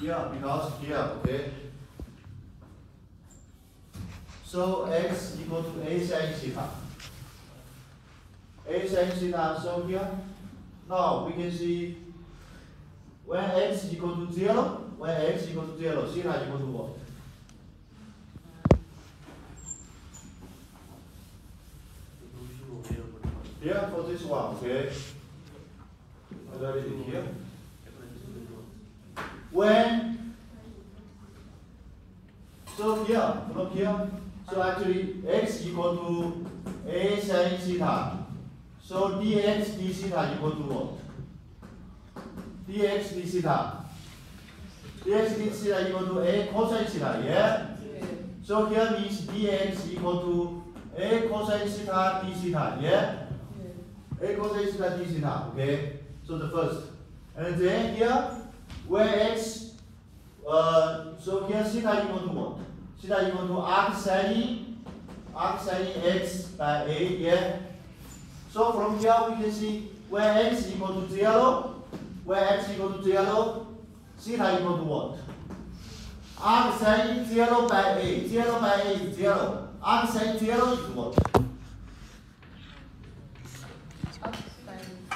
Here, because here, okay. So x equal to a sin theta. A sin theta, so here. Now we can see when x equal to 0, when x equal to 0, theta equal to what? Here for this one, okay? I got it here. When so here, from here, so actually x equal to a sin theta. So dx d theta equal to what? dx d theta. dx d theta equal to a cosine theta, yeah? So here means dx equal to a cosine theta d theta, yeah? a cosine theta d theta, okay? So the first. And then here, where x, uh, so here theta equal to what? Theta equal to arc sine, arc sine x by a, yeah? So from here we can see where x is equal to 0, where x equal to 0, theta equal to what? Arc sine 0 by a, 0 by a is 0. Arc sine 0 is what?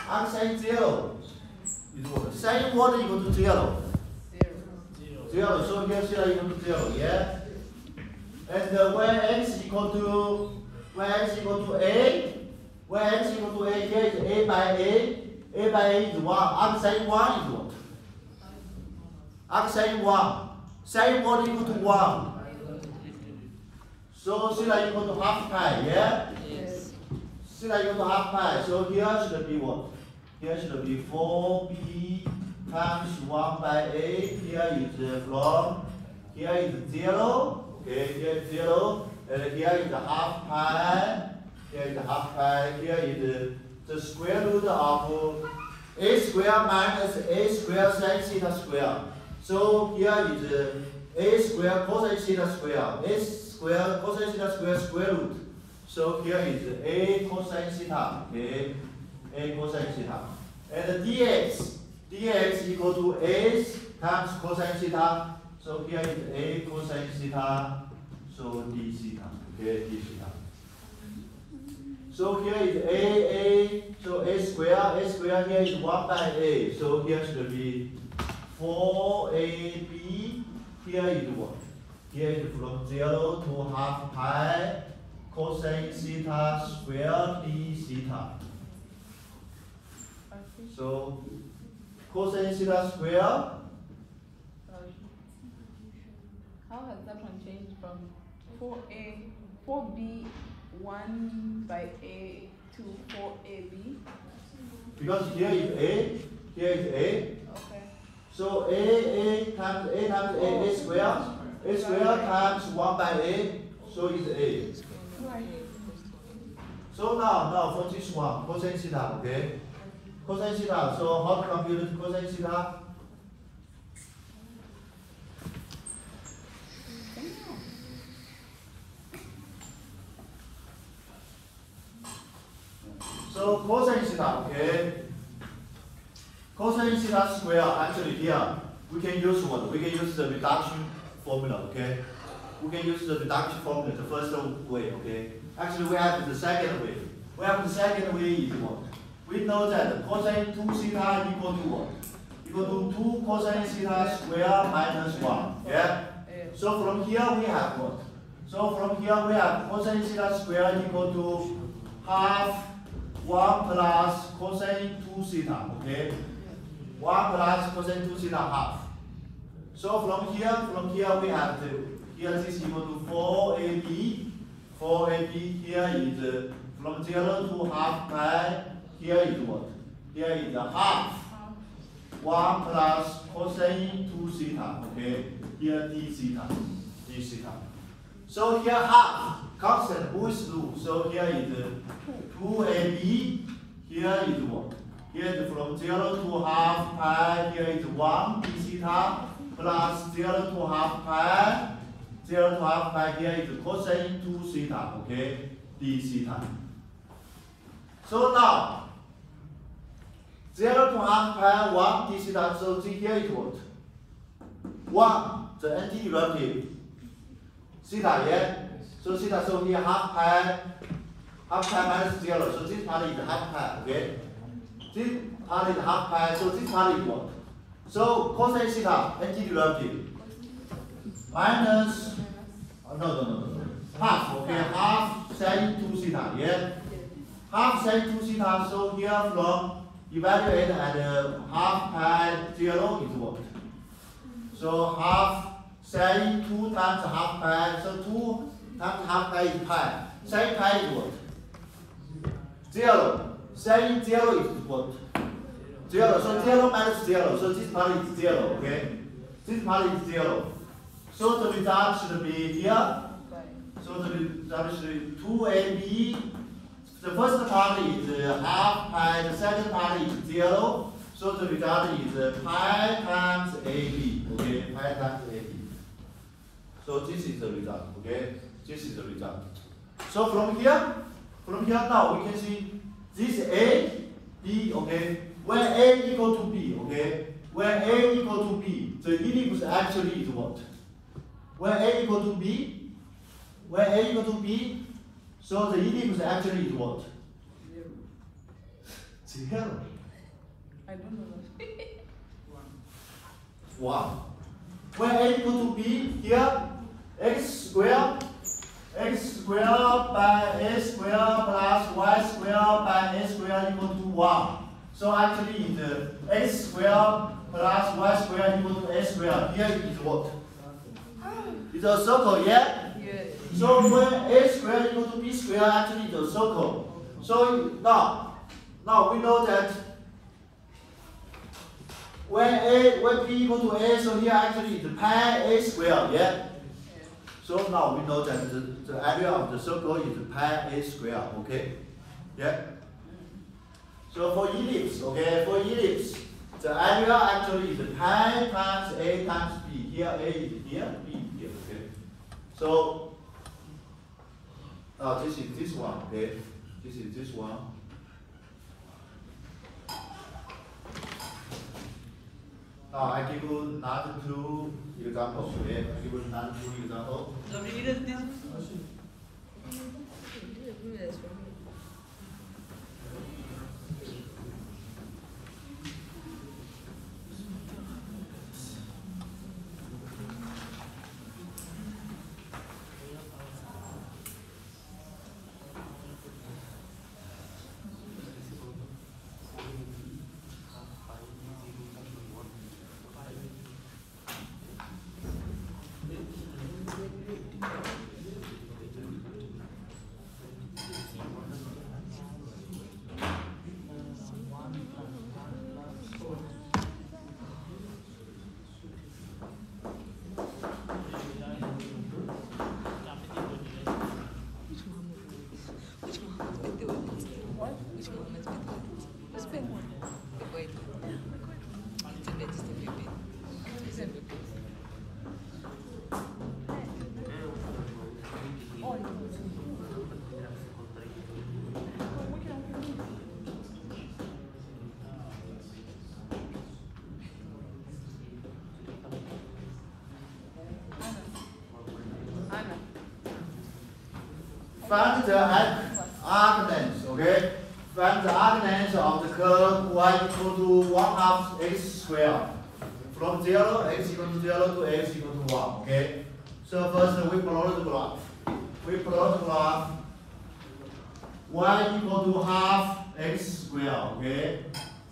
Arc sine 0 is what? Sine what equal to 0? 0. Zero. So here theta equal to 0, yeah? And uh, where x equal to, where x equal to a, where x equal to a, here is a by a, a by a is 1. Arc sine 1 is what? Arc sine 1. Same 1 equal to 1. So theta equal to half pi, yeah? Yes. Theta equal to half pi. So here should be what? Here should be 4b times 1 by a. Here is from, here is 0. Okay, here is 0. And here is half pi. Here is half pi. Here is the square root of a square minus a square sin theta square. So here is a square cosine theta square. a square cosine theta square square root. So here is a cosine theta. Okay, a cosine theta. And dx, dx equal to a times cosine theta. So here is a cosine theta. So d theta. Okay, d theta. So here is a a. So a square, a square here is one by a. So here should be four a b. Here is what? Here is from zero to half pi cosine theta square d theta. So cosine theta square How has that one changed from four A, four B, one by A to four A B? because here is a, here is a. Okay. So a a times a times a, a square, a square times one by a, so is a. So now now for this one, cosine theta, okay? Cosine theta. So how to compute cosine theta? So cosine theta, okay? Cosine theta square, actually here, we can use what? We can use the reduction formula, okay? We can use the reduction formula, the first way, okay? Actually, we have the second way. We have the second way is what? We know that cosine 2 theta equal to what? Equal to 2 cosine theta square minus 1, yeah? So from here we have what? So from here we have cosine theta square equal to half 1 plus cosine 2 theta, okay? 1 plus cosine 2 theta half. So from here, from here we have the, here this is equal to 4ab. 4ab here is uh, from 0 to half pi. Here is what? Here is a half. 1 plus cosine 2 theta, okay? Here d theta, d theta. So here half, constant, Lewis rule. So here is uh, 2ab. Here is what? Here is from 0 to half pi. Here is 1 d theta plus 0 to half pi. 0 to half pi. Here is cosine 2 theta, okay? d theta. So now, 0 to pi 1 d theta. So here is what? 1, the antiderivative. Theta, yeah? So theta, so here half pi, half pi minus 0. So this part is half pi, okay? This part is half pi, so this part is what? So cosine theta, antiderivative. Minus, oh, no, no, no, no. Half, okay? Half sin 2 theta, yeah? Half sin 2 theta, so here from evaluate at uh, half pi 0 is what? So half sin 2 times half pi, so 2 times half pi is pi. Sin pi is what? 0. Sin 0 is what? 0. So 0 minus 0. So this part is 0, okay? This part is 0. So the result should be here. So the result should be 2ab. The first part is uh, half pi, the second part is 0. So the result is uh, pi times ab. Okay, pi times ab. So this is the result. Okay, this is the result. So from here, from here now we can see this a, b. Okay, where a equal to b. Okay, where a equal to b, the ellipse actually is what? Where a equal to b, where a equal to b, so the ellipse actually is what? Zero. Zero. I don't know that. Wow. Where a equal to b, here, x square, x square by a square plus y square by a square equal to 1. So actually in the x square plus y square equal to a square, here is what? Ah. It's a circle, yeah? So when a square equal to b square actually the circle. So now, now we know that when a when b equal to a, so here actually the pi a square, yeah. So now we know that the, the area of the circle is pi a square, okay? Yeah. So for ellipse, okay, for ellipse, the area actually is pi times a times b. Here a is here, b here, okay? So uh, this is this one, okay? This is this one. Now I give you another two examples, okay? I give you another two examples. What? Which one is better? Let's pick one. The white one. It's a bit, it's a bit. It's a bit. Oh, Anna. Find the arg- arguments, okay? Find the arguments of the curve y equal to one half x squared. From zero, x equal to zero to x equal to one, okay? So first we plot the graph. We plot the graph. y equal to half x squared, okay?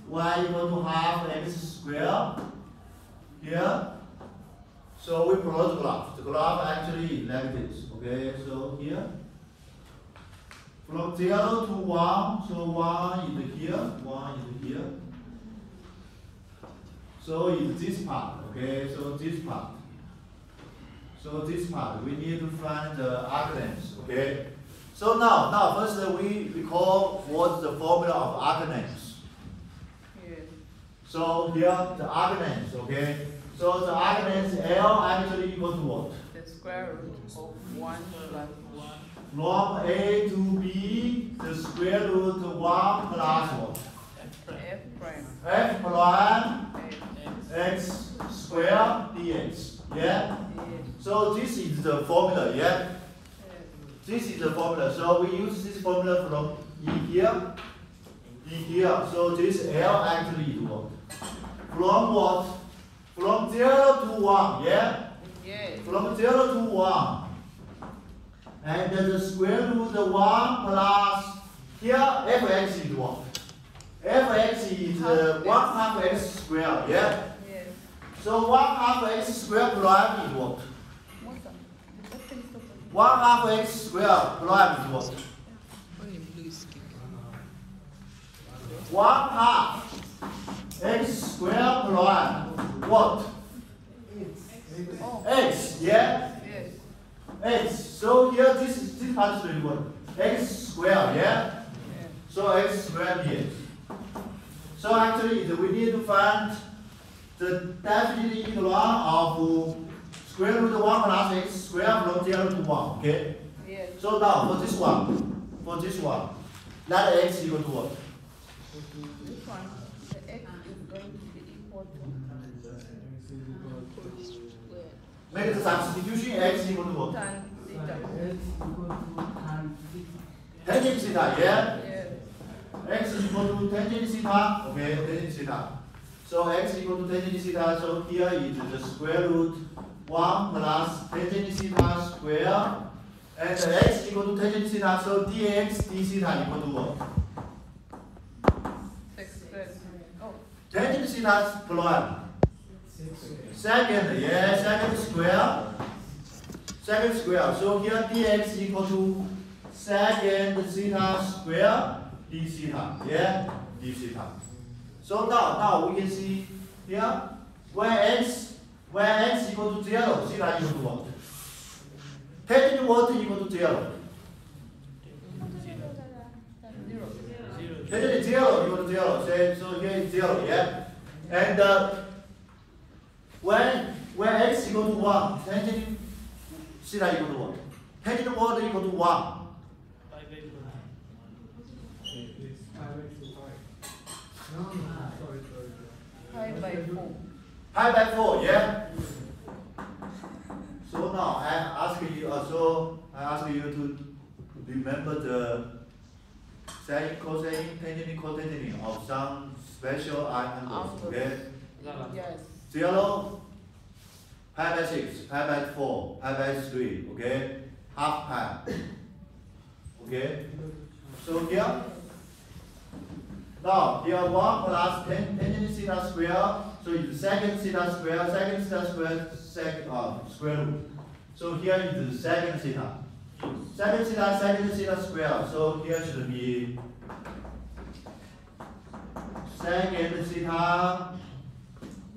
y equal to half x squared. Here. So we plot the graph. The graph actually like this, okay? So here. From zero to one, so one is here, one is here. So it's this part, okay? So this part. So this part, we need to find the arguments, okay? So now, now first we recall what's the formula of arguments. Yes. So here the arguments, okay? So the arguments L actually equal to what? The square root of one plus one. From A to B, the square root of one plus what? F prime. F prime x square dx. Yeah? So this is the formula, yeah? This is the formula. So we use this formula from E here, E here. So this L actually is what? From what? From 0 to 1, yeah? Yes. From 0 to 1. And the square root of 1 plus, here fx is what? fx is uh, 1 half x squared, yeah? Yes. So 1 half x squared prime is what? What's? The best thing is to- 1 half x squared prime is what? When in blue 1 half x squared prime, what? X, yeah? X. So here this is this part is what? x squared, yeah? So x squared dx. So actually we need to find the definite integral of square root of 1 plus x squared from 0 to 1, okay? Yes. So now for this one, for this one, let x equal to what? This one, the x is going to be equal to. Make the substitution x equal to what? Tan theta. Tangent theta, yeah? Yes. x is equal to tangent theta, okay, tangent theta. So x equal to tangent theta, so here is the square root 1 plus tangent theta square. And the x equal to tangent theta, so dx d theta equal to what? Six squared. Oh, Tangent theta plus second, yeah, second square. Second square, so here dx equal to second theta square d theta, yeah, d theta. So now, now we can see here, when x, when x equal to zero, theta equal to what? Tangent what equal to zero? Tangent zero equal to zero, so here is zero, yeah? And, uh, when, when x equal to one, tangent theta equal to what? Tangent what equal to one? Pi by four. Pi by four, yeah? So now I ask you, uh, so I ask you to remember the sine, cosine, tangent, cotangent of some special angles, okay? Yes. Zero, pi by six, pi by four, pi by three, okay? Half pi. Okay? So here, now here one plus tan tangent theta square, so it's second theta square, second theta square, second uh, square root. So here is the second theta. Second theta, second theta square, so here should be second theta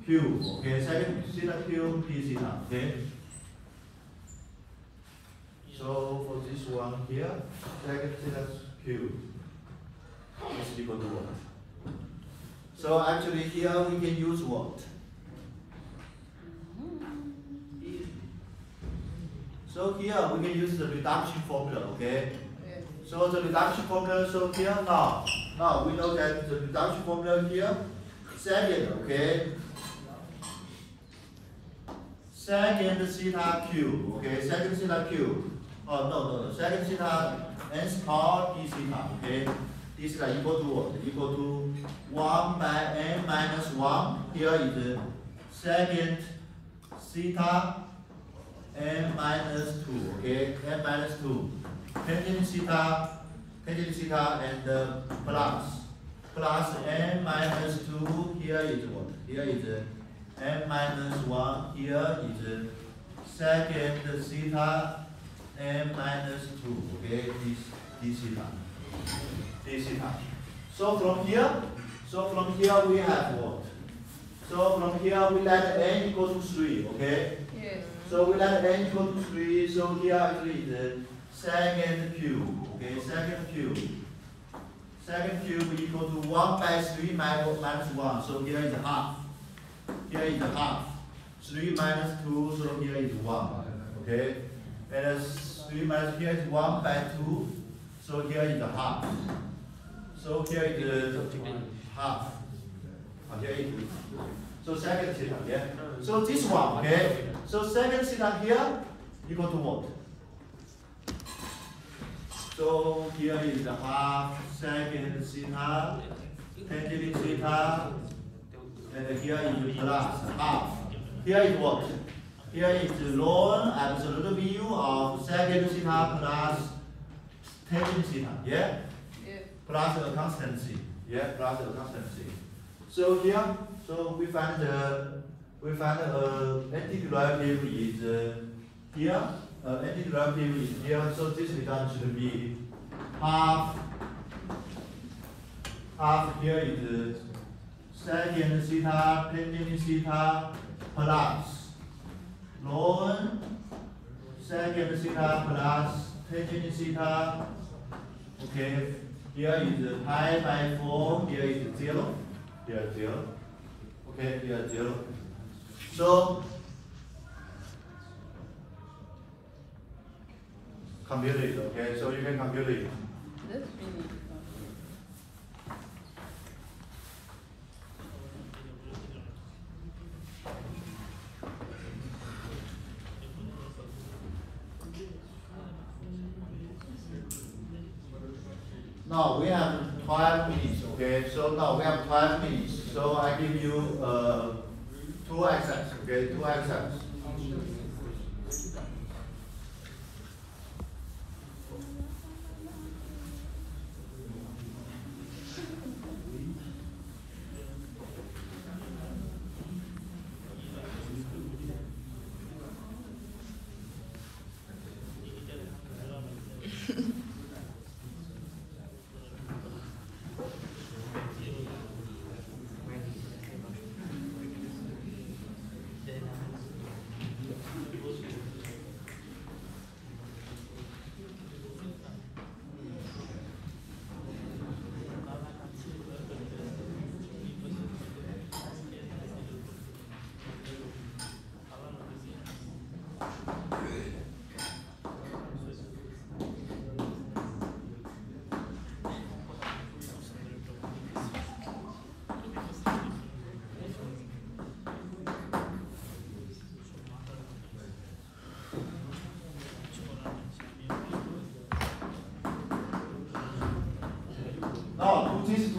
cube, okay, second theta cube d theta, okay? So for this one here, second theta cube is equal to what? So actually here we can use what? So here we can use the reduction formula, okay? So the reduction formula, so here now, now we know that the reduction formula here, second, okay? Second theta cube, okay, second theta cube. Oh, no, no, no, second theta n power d theta, okay? D theta equal to what? Equal to one by n minus one. Here is second theta n minus two, okay? n minus two. Tangent theta, tangent theta and uh, plus, plus n minus two, here is what? Here is n minus one, here is second theta n minus two, okay? This, this theta, this theta. So from here, so from here we have what? So from here we let n equal to three, okay? Yes. So we let n equal to three, so here actually the second cube, okay, second cube. Second cube equal to one by three minus minus one, so here is half. Here is half. Three minus two, so here is one, okay? And uh, three minus here is one by two, so here is the half. So here is half. Is So second theta, yeah. So this one, okay. So second theta here equal to what? So here is the half second theta, tangent theta, and here is plus half. Here is what? Here is the ln absolute value of second theta plus tangent theta, yeah? Yeah. Plus a constancy, yeah, plus a constancy. So here, so we find the, we find uh, antiderivative is uh, here, uh, antiderivative is here, so this result should be half, half here is second theta, tangent theta plus ln second theta plus tangent theta. Okay, here is pi by four, here is zero, here zero. Okay, here zero. So compute it, okay, so you can compute it. That's really fun. Now we twelve minutes, okay, so now we have twelve minutes, so I give you, uh, two exercises, okay, two exercises.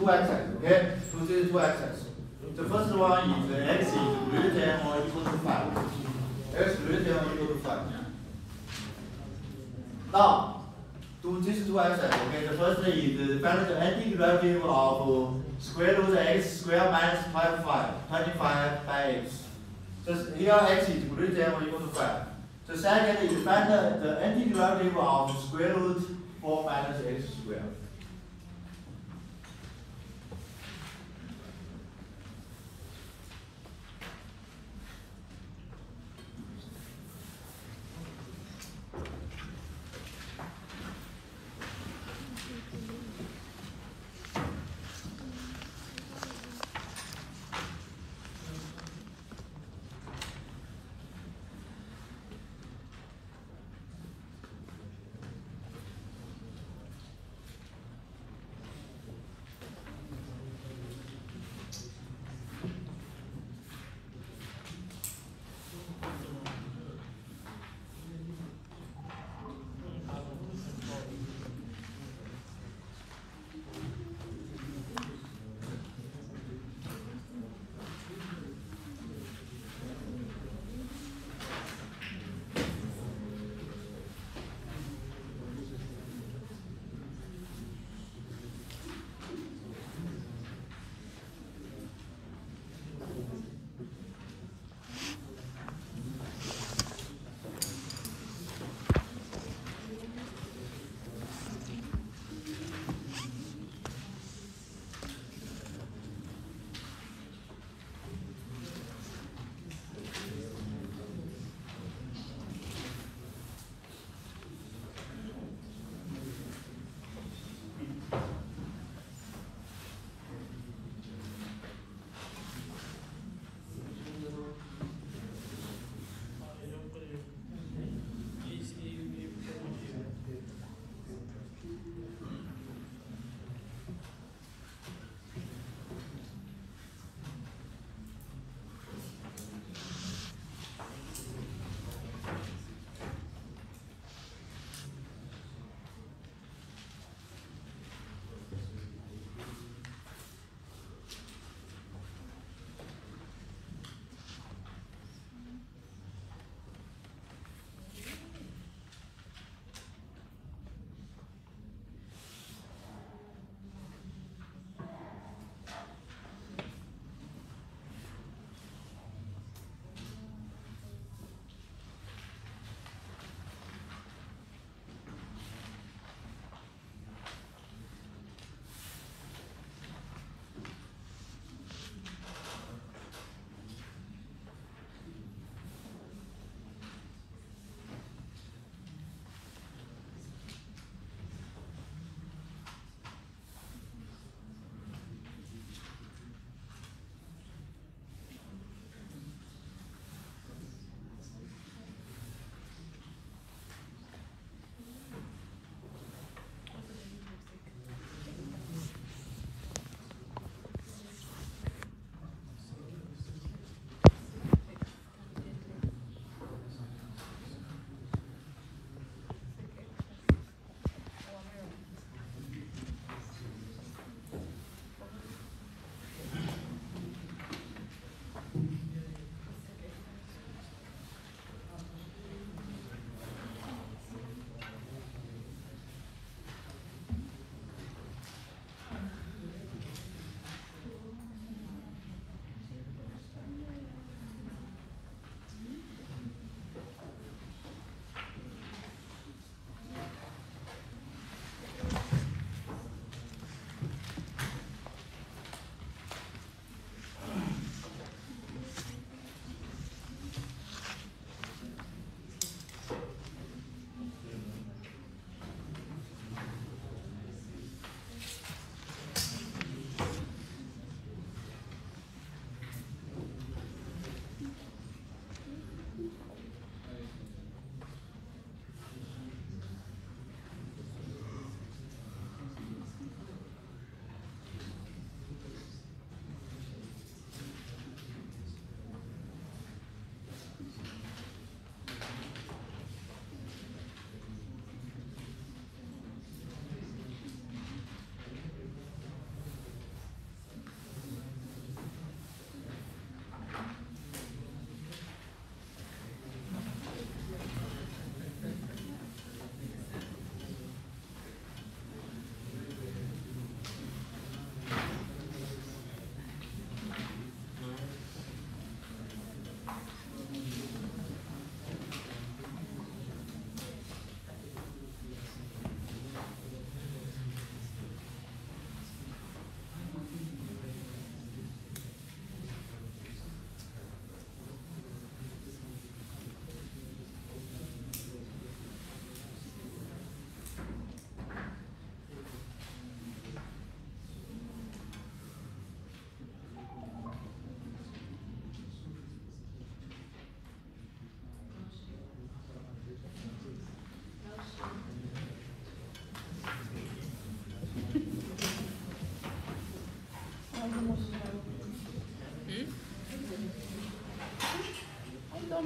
Two exercises, okay? Do these two exercises. The first one is uh, x is greater than or equal to 5. x greater than or equal to 5. Now, do these two exercises, okay? The first is find the antiderivative of square root x squared minus 25, 25 by x. So here x is greater than or equal to 5. The second is find the, the antiderivative of square root 4 minus x squared.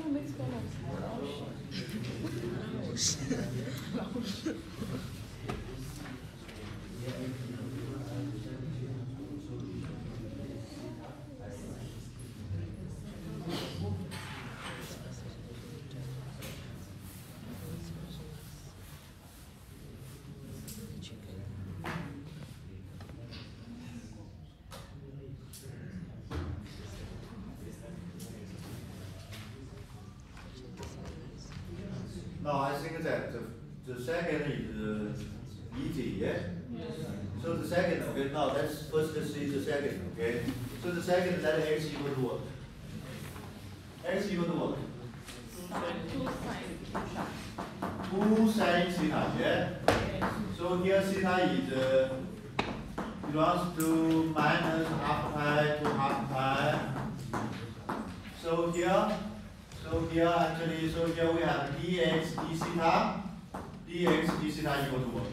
Who makes Now I think that the, the second is uh, easy, yeah? So the second, okay, now let's first see the second, okay? So the second, let x equal to what? x equal to what? Two sine theta. 2 sin theta, yeah? Yes. So here theta is uh, belongs to minus half pi to half pi. So here, so here actually, so here we have dx d theta, dx d theta equal to what?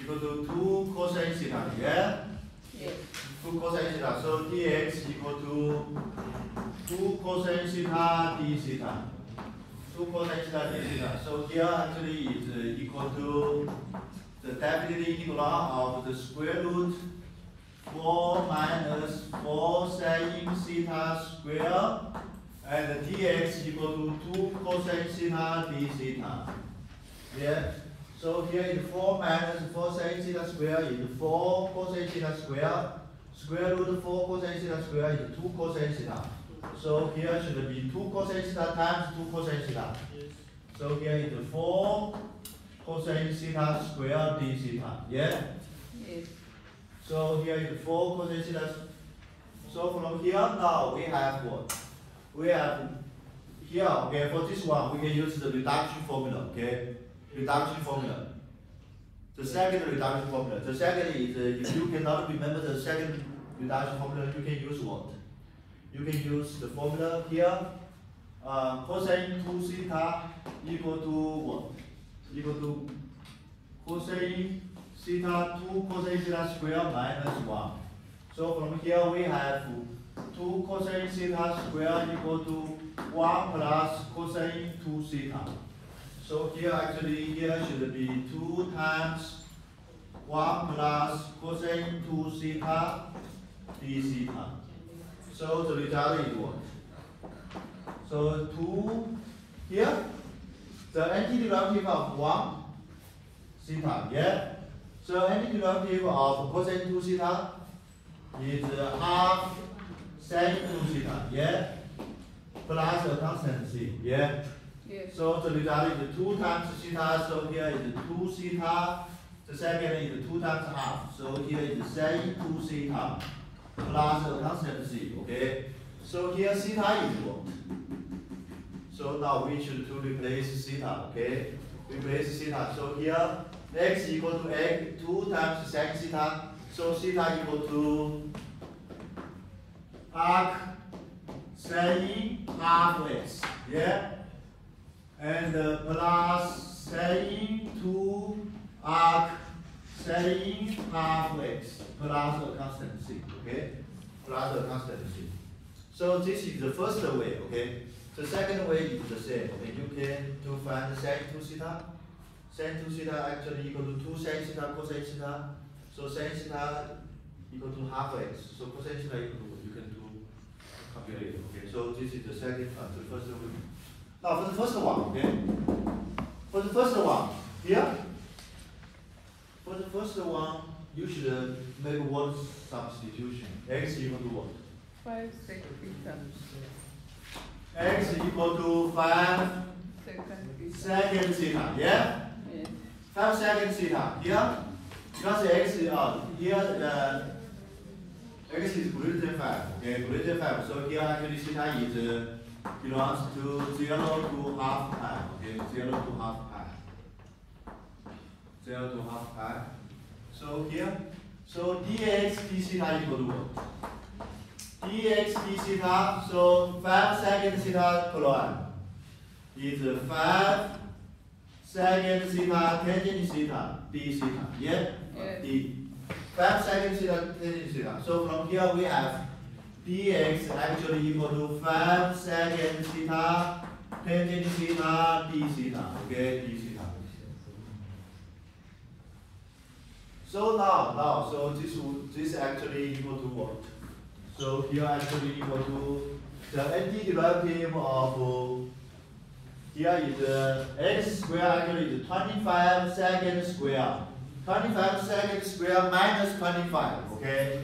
Equal to 2 cosine theta, yeah? Yes. 2 cosine theta, so dx equal to 2 cosine theta d theta. 2 cosine theta d theta. So here actually is uh, equal to the definite integral of the square root 4 minus 4 sine theta square and dx equal to 2 cosine theta d theta. Yeah. So here is 4 minus 4 sine theta square is 4 cosine theta square. Square root 4 cosine theta square is 2 cosine theta. So here should be 2 cosine theta times 2 cosine theta. Yes. So here is 4 cosine theta square d theta. Yeah? Yes. So here is 4 cosine theta. So from here now we have what? We have here, okay, for this one we can use the reduction formula, okay? Reduction formula. The second reduction formula. The second is uh, if you cannot remember the second reduction formula, you can use what? You can use the formula here. Uh, cosine 2 theta equal to what? Equal to cosine theta 2 cosine theta square minus 1. So from here we have 2 cosine theta square equal to 1 plus cosine 2 theta. So here actually here should be 2 times 1 plus cosine 2 theta d theta. So the result is what? So 2 here, the antiderivative of 1 theta, yeah? So antiderivative of cosine 2 theta is half sine 2 theta, yeah? Plus a constant c, yeah? Yes. So the result is 2 times theta, so here is 2 theta. The second is 2 times half, so here is sine 2 theta plus a constant c, okay? So here theta is what? So now we should to replace theta, okay? Replace theta. So here x equal to x 2 times sine theta. So theta equal to arc sine half x, yeah? And uh, plus sine 2 arc half x plus a constant c, okay? Plus a constant c. So this is the first way, okay? The second way is the same, okay? You can to find sine 2 theta. Sine 2 theta actually equal to 2 sine theta cosine theta. So sine theta equal to half x. So cosine theta equal to you can do calculate, okay? So this is the second, uh, the first way. Now for the first one, okay? For the first one, here, for the first one, you should uh, make one substitution. X equal to what? Five sec theta. X equal to 5 Second theta. second theta, yeah? Yes. 5 second theta, here, because X is out, here, uh, X is greater than 5, okay, greater than 5, so here actually theta is, uh, belongs to 0 to half pi, okay, 0 to half pi. 0 to half pi. So here, so dx d theta equal to what? dx d theta, so 5 second theta plus is 5 second theta tangent theta d theta, yeah? Yes. D. 5 second theta tangent theta. So from here we have dx actually equal to 5 second theta tangent theta d theta. Okay, d theta. So now, now, so this this actually equal to what? So here actually equal to the antiderivative of here is uh, x square actually is 25 second square. 25 second square minus 25, okay?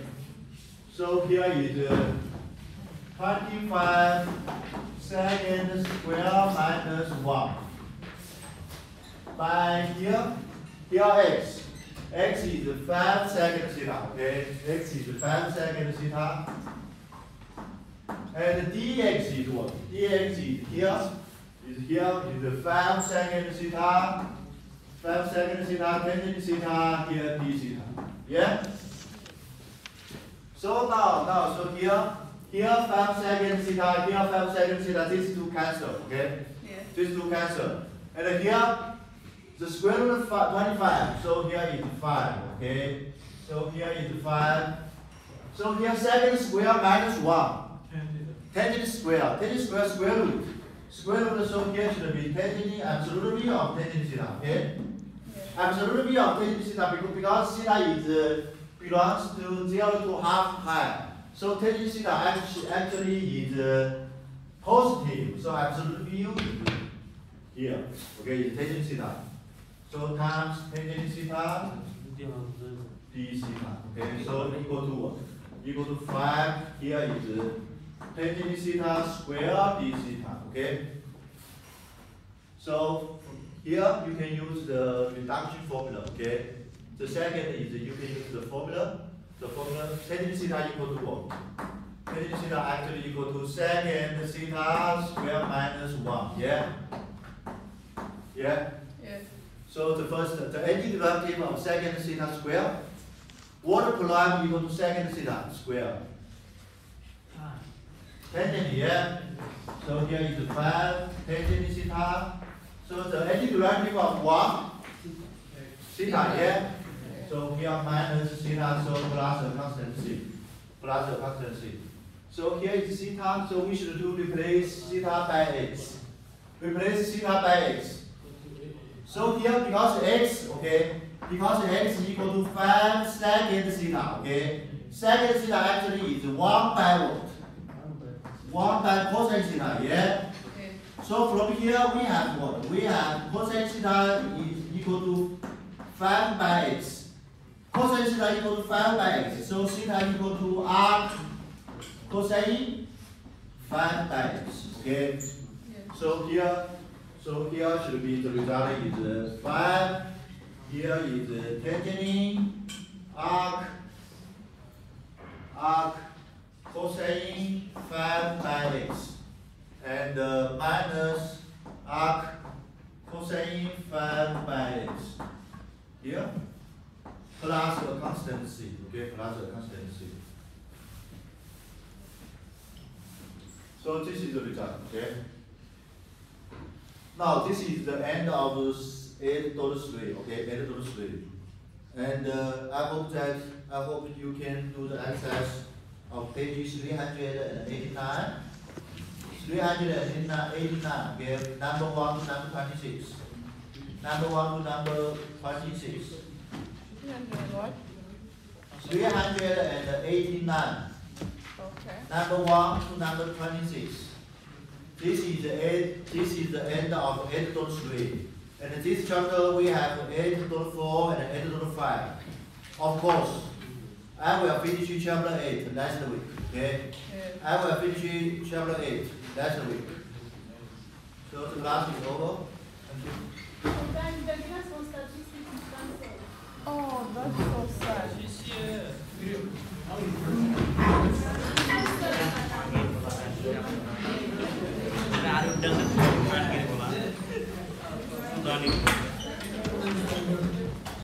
So here is uh, 25 second square minus 1. By here, here x. x is 5 second theta, okay? x is 5 second theta. And dx is what? dx is here, is here, is 5 second theta. 5 second theta, tangent theta, here d theta. Yeah? So now, now, so here, here 5 second theta, here 5 second theta, these two cancel, okay? Yes. These two cancel. And here, the square root of fi- 25, so here is 5, okay? So here is 5. So here second square minus 1. Tangent square, tangent square square root. Square root, so here should be tangent absolute value of tangent theta, okay? Absolute value of tangent theta because, because theta is uh, belongs to 0 to half pi. So tangent theta actually, actually is uh, positive. So absolute value here. Okay, is tangent theta. So times tangent theta d theta. Okay, so equal to what? Equal to 5. Here is tangent theta square d theta. Okay. So here you can use the reduction formula. Okay. The second is you can use the formula. The formula tangent theta equal to what? Tangent theta actually equal to second theta square minus one. Yeah. Yeah. So the first, the antiderivative of second theta square, water prime equal to second theta square. Tangent here, so here is the five tangent theta. So the antiderivative of one theta here. So here minus theta, so plus a constant c, plus a constant c. So here is theta, so we should do replace theta by x. Replace theta by x. So here because x, okay, because x is equal to 5 second theta, okay? Second theta actually is 1 by what? 1 by cosine theta, yeah? So from here we have what? We have cosine theta is equal to 5 by x. Cosine theta equal to 5 by x. So theta is equal to arc cosine 5 by x, okay? Yes. So here, so here should be the result is uh, five. Here is uh, tangent arc arc cosine five by x, and uh, minus arc cosine five by x. Here plus a constant c. Okay, plus a constant c. So this is the result. Okay. Now this is the end of 8.3, okay, 8.3. And uh, I hope that, I hope you can do the exercise of page 389. 389, okay, number 1 to number 26. Number 1 to number 26. 300 what? 389, Okay. number 1 to number 26. This is the end, this is the end of 8.3. And this chapter we have 8.4 and 8.5. Of course, I will finish chapter 8 next week, okay? I will finish chapter 8 next week. So the class is over. Thank you. Oh, that's so sad. Caralho, dando. Não dá nem.